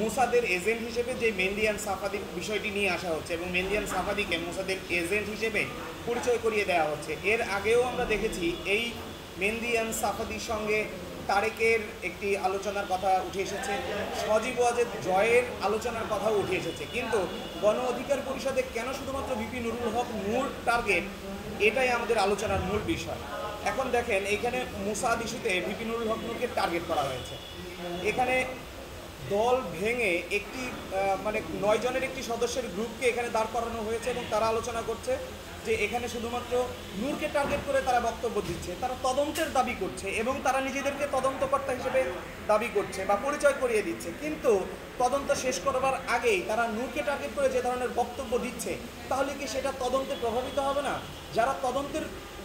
মুসাদের agent হিসেবে যে মেন্ডিয়ান সাফাদির বিষয়টি নিয়ে আসা হচ্ছে এবং মেন্ডিয়ান সাফাদিকে মুসাদের এজেন্ট হিসেবে পরিচয় করিয়ে দেওয়া হচ্ছে, এর আগেও আমরা দেখেছি এই মেন্দিয়ান সাফাদির সঙ্গে তারেকের একটি আলোচনার কথা উঠে এসেছে, সজীব ওয়াজেদ জয়ের আলোচনার কথাও উঠে এসেছে, কিন্তু গণ অধিকার পরিষদে কেন শুধুমাত্র বিপি নুরুল হক নূর টার্গেট এটাই আমাদের আলোচনার মূল বিষয়। এখন দেখেন এইখানে মুসাদ ইস্যুতে বিপি নুরুল হক নূরকে টার্গেট করা হয়েছে। এখানে দল ভেঙে একটি মানে নয় জনের একটি সদস্যের গ্রুপকে এখানে দাঁড় করানো হয়েছে এবং তারা আলোচনা করছে যে এখানে শুধুমাত্র নূরকে টার্গেট করে তারা বক্তব্য দিচ্ছে, তারা তদন্তের দাবি করছে এবং তারা নিজেদেরকে তদন্তকর্তা হিসেবে দাবি করছে বা পরিচয় করিয়ে দিচ্ছে। কিন্তু তদন্ত শেষ করবার আগেই তারা নূরকে টার্গেট করে যে ধরনের বক্তব্য দিচ্ছে, তাহলে কি সেটা তদন্তে প্রভাবিত হবে না? যারা তদন্তের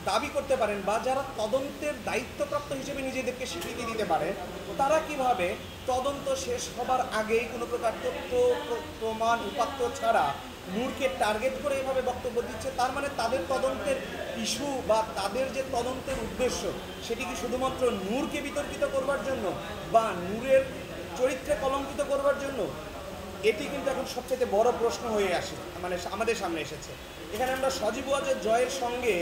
দাবি করতে পারেন বা যারা তদন্তের দায়িত্বপ্রাপ্ত হিসেবে নিজেদেরকে স্বীকৃতি দিতে পারেন তারা কীভাবে তদন্ত শেষ হবার আগেই কোনো প্রকার তথ্য প্রমাণ, উপাত্ত ছাড়া নূরকে টার্গেট করে এভাবে বক্তব্য দিচ্ছে, তার মানে তাদের তদন্তের ইস্যু বা তাদের যে তদন্তের উদ্দেশ্য, সেটি কি শুধুমাত্র নূরকে বিতর্কিত করবার জন্য বা নূরের চরিত্রে কলঙ্কিত করবার জন্য? এটি কিন্তু এখন সবচেয়ে বড় প্রশ্ন হয়ে আসে মানে আমাদের সামনে এসেছে। এখানে আমরা সজীব ওয়াজের জয়ের সঙ্গে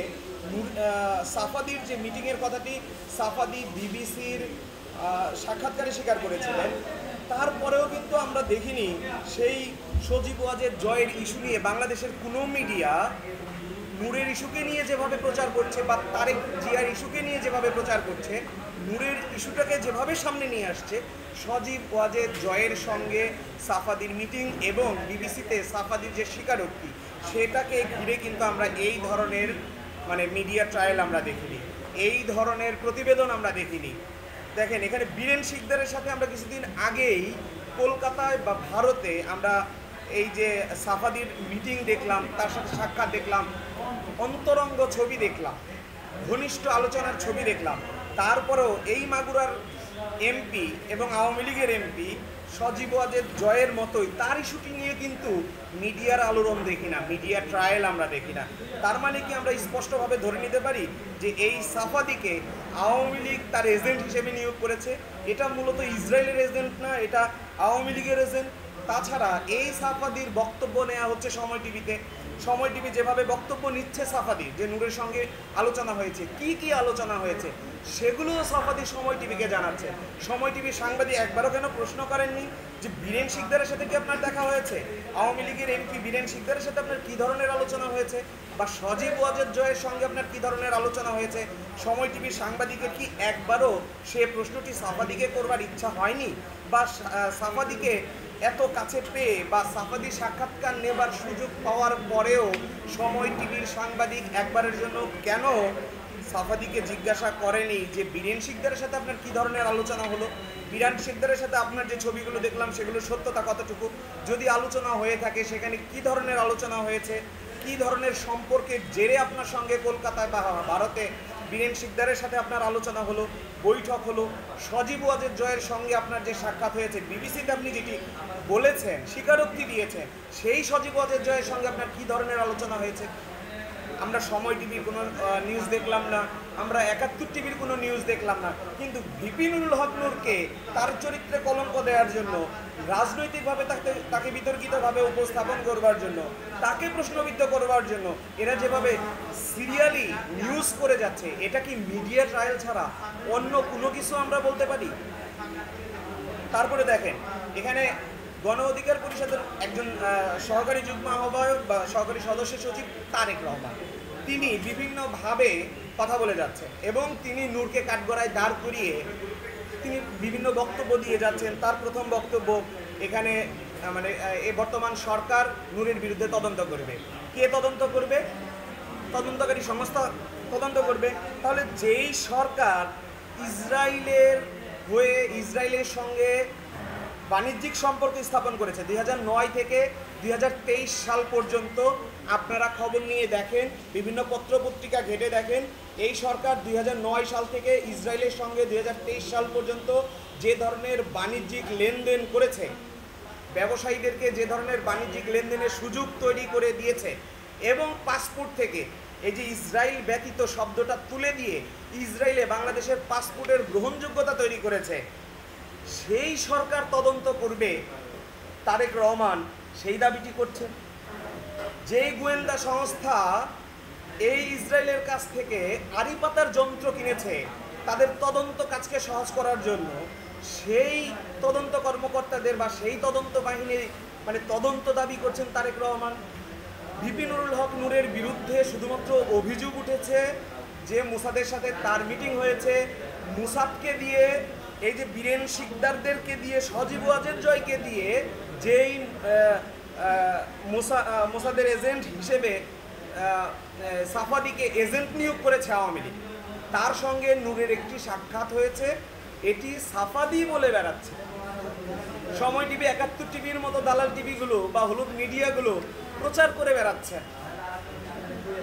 সাফাদির যে মিটিংয়ের কথাটি সাফাদি বিবিসির সাক্ষাৎকারে স্বীকার করেছিলেন। তারপরেও কিন্তু আমরা দেখিনি সেই সজীব ওয়াজের জয়ের ইস্যু নিয়ে বাংলাদেশের কোনো মিডিয়া নূরের ইস্যুকে নিয়ে যেভাবে প্রচার করছে বা তারেক জিয়ার ইস্যুকে নিয়ে যেভাবে প্রচার করছে, নূরের ইস্যুটাকে যেভাবে সামনে নিয়ে আসছে, সজীব ওয়াজেদ, জয়ের সঙ্গে সাফাদির মিটিং এবং বিবিসিতে সাফাদির যে স্বীকারোক্তি, সেটাকে ঘিরে কিন্তু আমরা এই ধরনের মানে মিডিয়া ট্রায়াল আমরা দেখিনি, এই ধরনের প্রতিবেদন আমরা দেখিনি। দেখেন, এখানে বীরেন শিকদারের সাথে আমরা কিছুদিন আগেই কলকাতায় বা ভারতে আমরা এই যে সাফাদির মিটিং দেখলাম, তার সাথে সাক্ষাৎ দেখলাম অন্তরঙ্গ ছবি দেখলাম, ঘনিষ্ঠ আলোচনার ছবি দেখলাম। তারপরেও এই মাগুরার এমপি এবং আওয়ামী লীগের এমপি সজীব ওয়াজেদ জয়ের মতোই তার ইস্যুটি নিয়ে কিন্তু মিডিয়ার আলোড়ন দেখি না, মিডিয়া ট্রায়াল আমরা দেখি না। তার মানে কি আমরা স্পষ্টভাবে ধরে নিতে পারি যে এই সাফাদিকে আওয়ামী লীগ তার এজেন্ট হিসেবে নিয়োগ করেছে। এটা মূলত ইসরায়েলের এজেন্ট না, এটা আওয়ামী লীগের এজেন্ট তাছাড়া এই সাফাদির বক্তব্য নেওয়া হচ্ছে সময় টিভিতে। সময় টিভি যেভাবে বক্তব্য নিচ্ছে সাফাদি, যে নূরের সঙ্গে আলোচনা হয়েছে, কি কি আলোচনা হয়েছে? সেগুলোও সাফাদি সময় টিভিকে জানাচ্ছে। সময় টিভির সাংবাদিক একবারও কেন প্রশ্ন করেননি যে বীরেন শিকদারের সাথে কি আপনার দেখা হয়েছে? আওয়ামী লীগের এমপি বীরেন শিকদারের সাথে আপনার কি ধরনের আলোচনা হয়েছে? বা সজীব ওয়াজেদ জয়ের সঙ্গে আপনার কি ধরনের আলোচনা হয়েছে? সময় টিভির সাংবাদিকের কি একবারও সে প্রশ্নটি সাফাদিকে করবার ইচ্ছা হয়নি? বা সাফাদিকে এত কাছে পেয়ে বা সাফাদি সাক্ষাৎকার নেবার সুযোগ পাওয়ার পরেও সময় টিভির সাংবাদিক একবারের জন্য কেন সাফাদিকে জিজ্ঞাসা করেনি যে বীরেন শিকদারের সাথে আপনার কি ধরনের আলোচনা হলো? বীরান শিকদারের সাথে আপনার যে ছবিগুলো দেখলাম সেগুলোর সত্যতা কতটুকু? যদি আলোচনা হয়ে থাকে, সেখানে কি ধরনের আলোচনা হয়েছে? কি ধরনের সম্পর্কের জেরে আপনার সঙ্গে কলকাতায় বা ভারতে বীরেন শিকদারের সাথে আপনার আলোচনা হলো, বৈঠক হলো? সজীব ওয়াজের জয়ের সঙ্গে আপনার যে সাক্ষাৎ হয়েছে বিবিসিতে আপনি যেটি বলেছেন, স্বীকারোক্তি দিয়েছেন, সেই সজীব ওয়াজের জয়ের সঙ্গে আপনার কি ধরনের আলোচনা হয়েছে? আমরা সময় টিভির কোনো নিউজ দেখলাম না, আমরা একাত্তর টিভির কোনো নিউজ দেখলাম না। কিন্তু বিপিনুল হক নূরকে তার চরিত্রে কলঙ্ক দেওয়ার জন্য, রাজনৈতিকভাবে তাকে তাকে বিতর্কিতভাবে উপস্থাপন করবার জন্য, তাকে প্রশ্নবিদ্ধ করবার জন্য, এরা যেভাবে সিরিয়ালি নিউজ করে যাচ্ছে, এটা কি মিডিয়া ট্রায়াল ছাড়া অন্য কোনো কিছু আমরা বলতে পারি? তারপরে দেখেন, এখানে গণ অধিকার পরিষদের একজন সহকারী যুগ্ম আহ্বায়ক বা সহকারী সদস্য সচিব তারেক রহমান। তিনি বিভিন্নভাবে কথা বলে যাচ্ছেন এবং তিনি নূরকে কাঠগড়ায় দাঁড় করিয়ে তিনি বিভিন্ন বক্তব্য দিয়ে যাচ্ছেন। তার প্রথম বক্তব্য এখানে মানে এ বর্তমান সরকার নূরের বিরুদ্ধে তদন্ত করবে। কে তদন্ত করবে? তদন্তকারী সংস্থা তদন্ত করবে। তাহলে যেই সরকার ইসরায়েলের হয়ে ইসরায়েলের সঙ্গে বাণিজ্যিক সম্পর্ক স্থাপন করেছে। দুই থেকে দুই হাজার তেইশ সাল পর্যন্ত আপনারা খবর নিয়ে দেখেন, বিভিন্ন পত্রপত্রিকা ঘেটে দেখেন। এই সরকার দুই হাজার নয় সাল থেকে ইসরায়েলের সঙ্গে দুই হাজার তেইশ সাল পর্যন্ত যে ধরনের বাণিজ্যিক লেনদেন করেছে, ব্যবসায়ীদেরকে যে ধরনের বাণিজ্যিক লেনদেনের সুযোগ তৈরি করে দিয়েছে এবং পাসপোর্ট থেকে, এই যে ইসরায়েল ব্যতীত শব্দটা তুলে দিয়ে ইসরায়েলে বাংলাদেশের পাসপোর্টের গ্রহণযোগ্যতা তৈরি করেছে সেই সরকার তদন্ত করবে, তারেক রহমান সেই দাবিটি করছেন। যেই গোয়েন্দা সংস্থা এই ইসরায়েলের কাছ থেকে আড়ি পাতার যন্ত্র কিনেছে, তাদের তদন্ত কাজকে সহজ করার জন্য, সেই তদন্ত কর্মকর্তাদের বা সেই তদন্ত বাহিনীর মানে তদন্ত দাবি করছেন তারেক রহমান। বিপিনুরুল হক নূরের বিরুদ্ধে শুধুমাত্র অভিযোগ উঠেছে যে মুসাদের সাথে তার মিটিং হয়েছে। মুসাদকে দিয়ে এই যে বীরেন শিকদারদেরকে দিয়ে, সজীব ওয়াজেদ জয়কে দিয়ে, যেই মোসা- মোসাদের এজেন্ট হিসেবে সাফাদিকে এজেন্ট নিয়োগ করেছে আওয়ামী লীগ। তার সঙ্গে নূরের একটি সাক্ষাৎ হয়েছে। এটি সাফাদি বলে বেড়াচ্ছে। সময় টিভি একাত্তর টিভির মতো দালাল টিভিগুলো বা হলুদ মিডিয়াগুলো প্রচার করে বেড়াচ্ছে।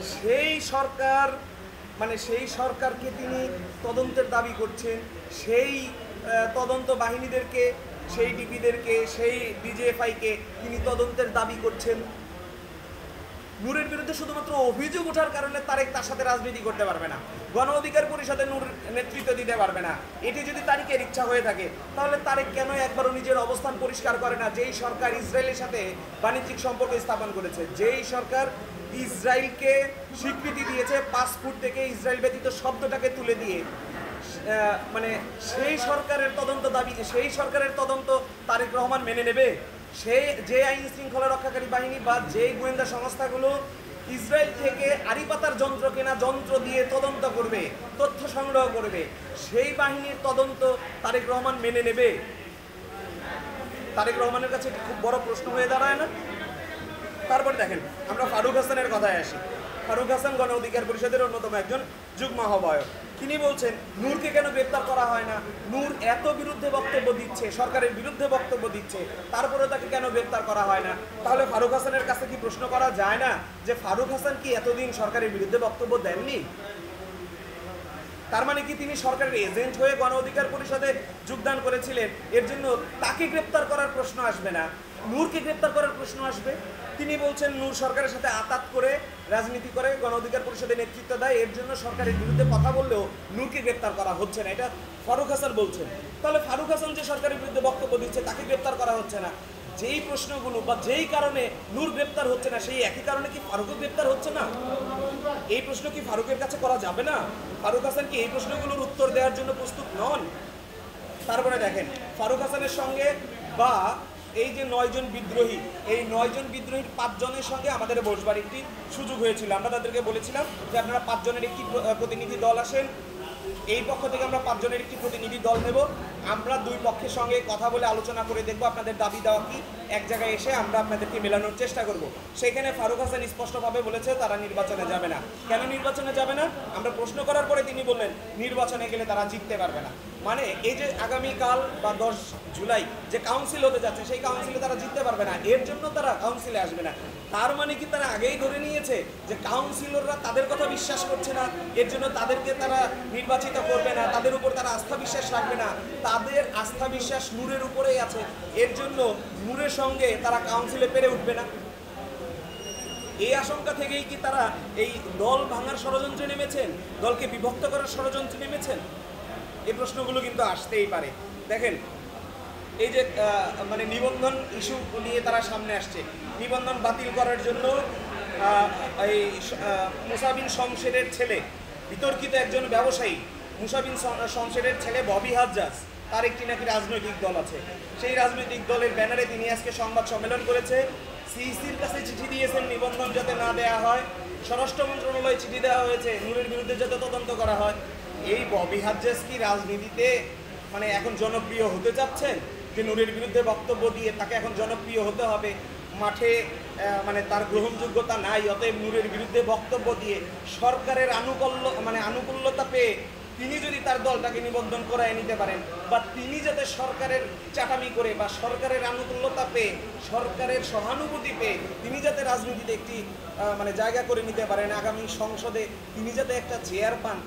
সেই সরকার মানে সেই সরকারকে তিনি তদন্তের দাবি করছেন। সেই তদন্ত বাহিনীদেরকে, সেই ডিপিদেরকে, সেই ডিজিএফআইকে তিনি তদন্তের দাবি করছেন। নূরের বিরুদ্ধে শুধুমাত্র অভিযোগ ওঠার কারণে তারেক তার সাথে রাজনীতি করতে পারবে না। গণ অধিকার পরিষদে নূর নেতৃত্ব দিতে পারবে না। এটি যদি তারিখের ইচ্ছা হয়ে থাকে, তাহলে তারেক কেন একবারও নিজের অবস্থান পরিষ্কার করে না, যেই সরকার ইসরায়েলের সাথে বাণিজ্যিক সম্পর্ক স্থাপন করেছে। যেই সরকার ইসরায়েলকে স্বীকৃতি দিয়েছে ফুট থেকে ইসরায়েল ব্যতীত শব্দটাকে তুলে দিয়ে। মানে সেই সরকারের তদন্ত দাবি সেই সরকারের তদন্ত তারেক রহমান মেনে নেবে, সে যে আইন শৃঙ্খলা রক্ষাকারী বাহিনী বা যে গোয়েন্দা সংস্থাগুলো ইসরায়েল থেকে আরিপাতার যন্ত্র কেনা যন্ত্র দিয়ে তদন্ত করবে, তথ্য সংগ্রহ করবে, সেই বাহিনীর তদন্ত তারেক রহমান মেনে নেবে। তারেক রহমানের কাছে এটি খুব বড় প্রশ্ন হয়ে দাঁড়ায় না? তারপরে দেখেন, আমরা ফারুক হাসানের কথায় আসি। ফারুক হাসান গণ অধিকার পরিষদের অন্যতম একজন যুগ্ম আহ্বায়ক। তিনি বলছেন, নূরকে কেন গ্রেপ্তার করা হয় না? নূর এত বিরুদ্ধে বক্তব্য দিচ্ছে, সরকারের বিরুদ্ধে বক্তব্য দিচ্ছে, তারপরে তাকে কেন গ্রেপ্তার করা হয় না? তাহলে ফারুক হাসানের কাছে কি প্রশ্ন করা যায় না যে ফারুক হাসান কি এতদিন সরকারের বিরুদ্ধে বক্তব্য দেননি? তার মানে কি তিনি সরকারের এজেন্ট হয়ে গণ অধিকার পরিষদে যোগদান করেছিলেন? এর জন্য তাকে গ্রেপ্তার করার প্রশ্ন আসবে না? নূরকে গ্রেপ্তার করার প্রশ্ন আসবে? তিনি বলছেন, নূর সরকারের সাথে আতাত করে রাজনীতি করে গণ অধিকার পরিষদে নেতৃত্ব দেয়, এর জন্য সরকারের বিরুদ্ধে কথা বললেও নূরকে গ্রেপ্তার করা হচ্ছে না। এটা ফারুক হাসান বলছেন। তাহলে ফারুক হাসান যে সরকারের বিরুদ্ধে বক্তব্য দিচ্ছে, তাকে গ্রেপ্তার করা হচ্ছে না। যেই প্রশ্নগুলো বা যেই কারণে নূর গ্রেপ্তার হচ্ছে না, সেই একই কারণে কি ফারুকও গ্রেপ্তার হচ্ছে না? এই প্রশ্ন কি ফারুকের কাছে করা যাবে না? ফারুক হাসান কি এই প্রশ্নগুলোর উত্তর দেওয়ার জন্য প্রস্তুত নন? তারপরে দেখেন, ফারুক হাসানের সঙ্গে বা এই যে নয়জন বিদ্রোহী, এই নয়জন বিদ্রোহীর পাঁচজনের সঙ্গে আমাদের বসবার একটি সুযোগ হয়েছিল। আমরা তাদেরকে বলেছিলাম যে আপনারা পাঁচজনের একটি প্র- প্রতিনিধি দল আসেন। এই পক্ষ থেকে আমরা পাঁচজনের একটি প্রতিনিধি দল নেব। আমরা দুই পক্ষের সঙ্গে কথা বলে আলোচনা করে দেখব আপনাদের দাবি দেওয়া কি। এক জায়গায় এসে আমরা আপনাদেরকে মেলানোর চেষ্টা করব। সেখানে ফারুক হাসান স্পষ্টভাবে বলেছে, তারা নির্বাচনে যাবে না। কেন নির্বাচনে যাবে না? আমরা প্রশ্ন করার পরে তিনি বললেন, নির্বাচনে গেলে তারা জিততে পারবে না। মানে এই যে আগামীকাল বা দশ জুলাই যে কাউন্সিল হতে যাচ্ছে, সেই কাউন্সিলে তারা জিততে পারবে না। এর জন্য তারা কাউন্সিলে আসবে না। তার মানে কি তারা আগেই ধরে নিয়েছে যে কাউন্সিলররা তাদের কথা বিশ্বাস করছে না? এর জন্য তাদেরকে তারা নির্বাচিত করবে না। তাদের উপর তারা আস্থা বিশ্বাস রাখবে না। তাদের আস্থা বিশ্বাস নূরের উপরেই আছে। এর জন্য নূরের সঙ্গে তারা কাউন্সিলে পেরে উঠবে না। এই আশঙ্কা থেকেই কি তারা এই দল ভাঙার ষড়যন্ত্রে নেমেছেন? দলকে বিভক্ত করার ষড়যন্ত্রে নেমেছেন? এই প্রশ্নগুলো কিন্তু আসতেই পারে। দেখেন, এই যে মানে নিবন্ধন ইস্যু নিয়ে তারা সামনে আসছে। নিবন্ধন বাতিল করার জন্য এই মুসাবিন শমশেরের ছেলে, বিতর্কিত একজন ব্যবসায়ী, মুসাবিন শম- শমশেরের ছেলে ববি হাজ্জাজ। তার একটি নাকি রাজনৈতিক দল আছে। সেই রাজনৈতিক দলের ব্যানারে তিনি আজকে সংবাদ সম্মেলন করেছে। সিইসির কাছে চিঠি দিয়েছেন, নিবন্ধন যাতে না দেয়া হয়। স্বরাষ্ট্র মন্ত্রণালয়ে চিঠি দেওয়া হয়েছে, নূরের বিরুদ্ধে যাতে তদন্ত করা হয়। এই ববি হাজ্জাজ কি রাজনীতিতে মানে এখন জনপ্রিয় হতে চাচ্ছেন? যে নূরের বিরুদ্ধে বক্তব্য দিয়ে তাকে এখন জনপ্রিয় হতে হবে। মাঠে মানে তার গ্রহণযোগ্যতা নাই, অতএব নূরের বিরুদ্ধে বক্তব্য দিয়ে সরকারের আনুকূল্য মানে আনুকূল্যতা পেয়ে তিনি যদি তার দলটাকে নিবন্ধন করায় নিতে পারেন, বা তিনি যাতে সরকারের চাটামি করে, বা সরকারের আনুকূল্যতা পেয়ে, সরকারের সহানুভূতি পেয়ে তিনি যাতে রাজনীতিতে একটি মানে জায়গা করে নিতে পারেন, আগামী সংসদে তিনি যাতে একটা চেয়ার পান,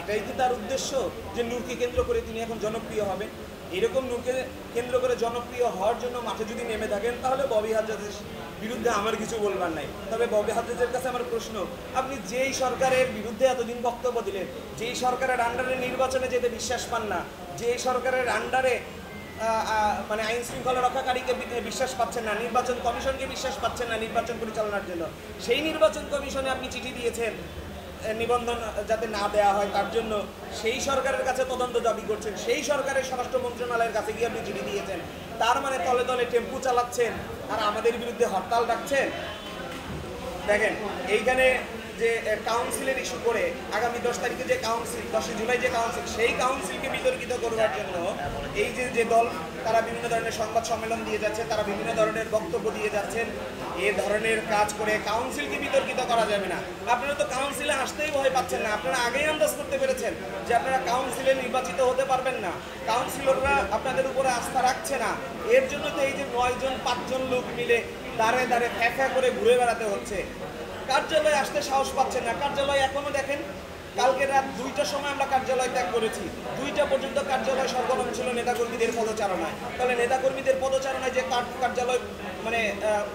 এটাই কি তার উদ্দেশ্য? যে নূরকে কেন্দ্র করে তিনি এখন জনপ্রিয় হবেন? এরকম নূরকে কেন্দ্র করে জনপ্রিয় হওয়ার জন্য মাঠে যদি নেমে থাকেন, তাহলে ববি হাজাজের বিরুদ্ধে আমার কিছু বলবার নাই। তবে ববি হাজাজের কাছে আমার প্রশ্ন, আপনি যেই সরকারের বিরুদ্ধে এতদিন বক্তব্য দিলেন, যেই সরকারের আন্ডারে নির্বাচনে যেতে বিশ্বাস পান না, যেই সরকারের আন্ডারে মানে আইন শৃঙ্খলা রক্ষাকারীকে বিশ্বাস পাচ্ছেন না, নির্বাচন কমিশনকে বিশ্বাস পাচ্ছেন না নির্বাচন পরিচালনার জন্য, সেই নির্বাচন কমিশনে আপনি চিঠি দিয়েছেন নিবন্ধন যাতে না দেওয়া হয়, তার জন্য সেই সরকারের কাছে তদন্ত দাবি করছেন। সেই সরকারের স্বরাষ্ট্র মন্ত্রণালয়ের কাছে গিয়ে আপনি চিঠি দিয়েছেন। তার মানে তলে তলে টেম্পু চালাচ্ছেন, আর আমাদের বিরুদ্ধে হরতাল ডাকছেন। দেখেন, এইখানে যে কাউন্সিলের ইস্যু করে আগামী দশ তারিখে যে কাউন্সিল দশই জুলাই যে কাউন্সিল সেই কাউন্সিলকে বিতর্কিত করবার জন্য এই যে যে দল তারা বিভিন্ন ধরনের সংবাদ সম্মেলন দিয়ে যাচ্ছে, তারা বিভিন্ন ধরনের বক্তব্য দিয়ে যাচ্ছেন। এ ধরনের কাজ করে কাউন্সিলকে বিতর্কিত করা যাবে না। আপনারা তো কাউন্সিলে আসতেই ভয় পাচ্ছেন না। আপনারা আগেই আন্দাজ করতে পেরেছেন যে আপনারা কাউন্সিলে নির্বাচিত হতে পারবেন না। কাউন্সিলররা আপনাদের উপরে আস্থা রাখছে না। এর জন্য তো এই যে নয়জন, পাঁচজন লোক মিলে দাঁড়ে দাঁড়ে ফ্যাঁ করে ঘুরে বেড়াতে হচ্ছে। কার্যালয়ে আসতে সাহস পাচ্ছেন না। কার্যালয়ে এখনও দেখেন কালকে রাত দুইটার সময় আমরা কার্যালয় ত্যাগ করেছি। দুইটা পর্যন্ত কার্যালয় সরগরম ছিল নেতাকর্মীদের পদচারণায়। তাহলে নেতাকর্মীদের পদচারণায় যে কার্যালয় মানে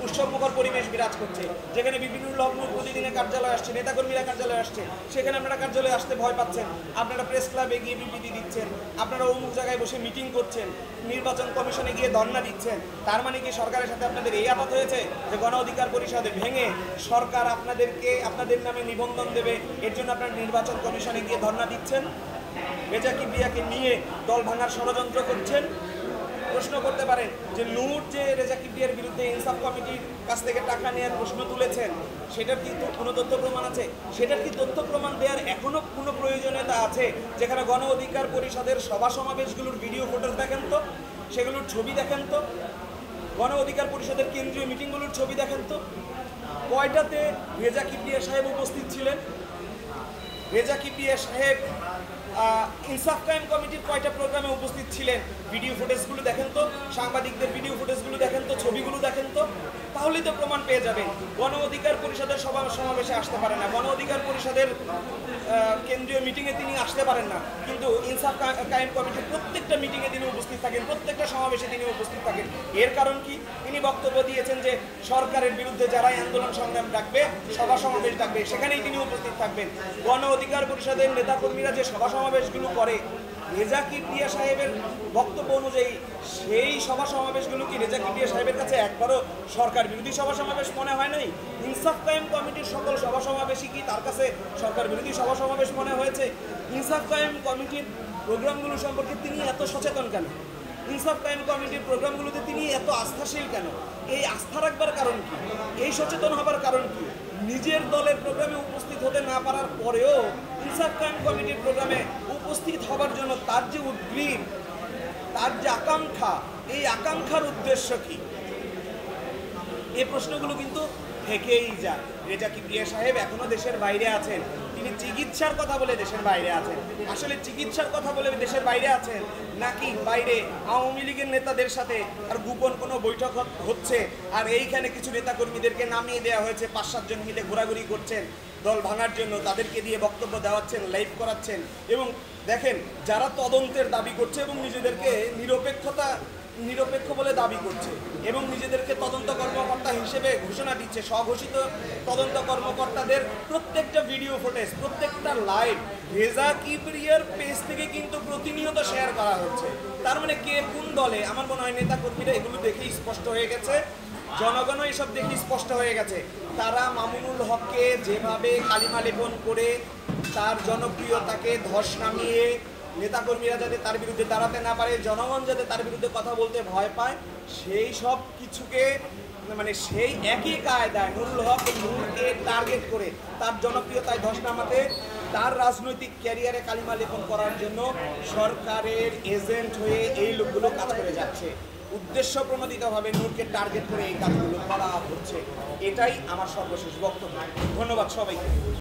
উৎসবমুখর পরিবেশ বিরাজ করছে। যেখানে বিভিন্ন লগ্ন প্রতিদিনে কার্যালয় আসছে, নেতাকর্মীরা কার্যালয়ে আসছে। সেখানে আপনারা কার্যালয়ে আসতে ভয় পাচ্ছেন। আপনারা প্রেস ক্লাবে গিয়ে বিবৃতি দিচ্ছেন। আপনারা অমুক জায়গায় বসে মিটিং করছেন। নির্বাচন কমিশনে গিয়ে ধর্ণা দিচ্ছেন। তার মানে কি সরকারের সাথে আপনাদের এই আপাত হয়েছে? যে গণ অধিকার পরিষদে ভেঙে সরকার আপনাদেরকে আপনাদের নামে নিবন্ধন দেবে, এর জন্য আপনারা নির্বাচন কমিশনে গিয়ে ধর্ণা দিচ্ছেন? রেজা কিবরিয়াকে নিয়ে দল ভাঙার ষড়যন্ত্র করছেন? প্রশ্ন করতে পারেন যে নূর যে রেজা কিবরিয়ার বিরুদ্ধে ইনসাফ কমিটির কাছ থেকে টাকা নেওয়ার প্রশ্ন তুলেছেন, সেটার কি কোনো তথ্য প্রমাণ আছে? সেটার কি তথ্য প্রমাণ দেওয়ার এখনও কোনো প্রয়োজনীয়তা আছে? যেখানে গণ অধিকার পরিষদের সভা সমাবেশগুলোর ভিডিও ফুটেজ দেখেন তো? সেগুলোর ছবি দেখেন তো? গণ অধিকার পরিষদের কেন্দ্রীয় মিটিংগুলোর ছবি দেখেন তো? কয়টাতে রেজা কিবরিয়া সাহেব উপস্থিত ছিলেন? রেজা কিবরিয়া সাহেব ইনসাফ ক্রাইম কমিটির কয়টা প্রোগ্রামে উপস্থিত ছিলেন? ভিডিও ফুটেজগুলো দেখেন তো, সাংবাদিকদের ভিডিও ফুটেজগুলো দেখেন তো, ছবিগুলো দেখেন তো। তাহলেই তো প্রমাণ পেয়ে যাবেন গণ অধিকার পরিষদের সভা সমাবেশে আসতে পারে না। গণ অধিকার পরিষদের কেন্দ্রীয় মিটিংয়ে তিনি আসতে পারেন না। কিন্তু ইনসাফ কা- কায়েম কমিটির প্রত্যেকটা মিটিংয়ে তিনি উপস্থিত থাকেন, প্রত্যেকটা সমাবেশে তিনি উপস্থিত থাকেন। এর কারণ কি? তিনি বক্তব্য দিয়েছেন যে, সরকারের বিরুদ্ধে যারাই আন্দোলন সংগ্রাম ডাকবে সভা সমাবেশ ডাকবে, সেখানেই তিনি উপস্থিত থাকবেন। গণ অধিকার পরিষদের নেতাকর্মীরা যে সভা সমাবেশগুলো করে। রেজা কিবরিয়া সাহেবের বক্তব্য অনুযায়ী সেই সভা সমাবেশগুলো কি রেজা কিবরিয়া সাহেবের কাছে একবারও সরকার বিরোধী সভা সমাবেশ মনে হয় নাই? ইনসাফ কায়েম কমিটির সকল সভা সমাবেশই কি তার কাছে সরকার বিরোধী সভা সমাবেশ মনে হয়েছে? ইনসাফ কায়েম কমিটির প্রোগ্রামগুলো সম্পর্কে তিনি এত সচেতন কেন? ইনসাফ কায়েম কমিটির প্রোগ্রামগুলোতে তিনি এত আস্থাশীল কেন? এই আস্থা রাখবার কারণ কি? এই সচেতন হবার কারণ কি? নিজের দলের প্রোগ্রামে উপস্থিত হতে না পারার পরেও ইনসাফ ক্রাইম কমিটির প্রোগ্রামে উপস্থিত হবার জন্য তার যে উদ্গ্রীব, তার যে আকাঙ্ক্ষা, এই আকাঙ্ক্ষার উদ্দেশ্য কি? এই প্রশ্নগুলো কিন্তু থেকেই যায়। এটা রেজা কিবরিয়া সাহেব এখনও দেশের বাইরে আছেন? তিনি চিকিৎসার কথা বলে দেশের বাইরে আছেন। আসলে চিকিৎসার কথা বলে দেশের বাইরে আছেন নাকি বাইরে আওয়ামী লীগের নেতাদের সাথে আর গোপন কোনো বৈঠক হচ্ছে? আর এইখানে কিছু নেতাকর্মীদেরকে নামিয়ে দেওয়া হয়েছে, পাঁচ সাতজন মিলে ঘোরাঘুরি করছেন, দল ভাঙার জন্য তাদেরকে দিয়ে বক্তব্য দেওয়াচ্ছেন, লাইভ করাচ্ছেন। এবং দেখেন, যারা তদন্তের দাবি করছে এবং নিজেদেরকে নিরপেক্ষতা নিরপেক্ষ বলে দাবি করছে এবং নিজেদেরকে তদন্ত কর্মকর্তা হিসেবে ঘোষণা দিচ্ছে। স্বঘোষিত তদন্ত কর্মকর্তাদের প্রত্যেকটা ভিডিও ফুটেজ প্রত্যেকটা লাইভ রেজা কিবরিয়ার পেজ থেকে কিন্তু প্রতিনিয়ত শেয়ার করা হচ্ছে। তার মানে কে কোন দলে, আমার মনে হয় নেতা কর্মীরা এগুলো দেখেই স্পষ্ট হয়ে গেছে। জনগণও এসব দেখে স্পষ্ট হয়ে গেছে। তারা মামুনুল হককে যেভাবে কালিমা লেপন করে তার জনপ্রিয়তাকে ধস নামিয়ে নেতাকর্মীরা যাতে তার বিরুদ্ধে দাঁড়াতে না পারে, জনগণ যাতে তার বিরুদ্ধে কথা বলতে ভয় পায়, সেই সব কিছুকে মানে সেই একই কায়দায় নুরুল হক নূরকে টার্গেট করে তার জনপ্রিয়তায় ধস নামাতে, তার রাজনৈতিক ক্যারিয়ারে কালিমা লেপন করার জন্য সরকারের এজেন্ট হয়ে এই লোকগুলো কাজ করে যাচ্ছে। উদ্দেশ্য প্রণোদিতভাবে নূরকে টার্গেট করে এই কাজগুলো করা হচ্ছে। এটাই আমার সর্বশেষ বক্তব্য। ধন্যবাদ সবাইকে।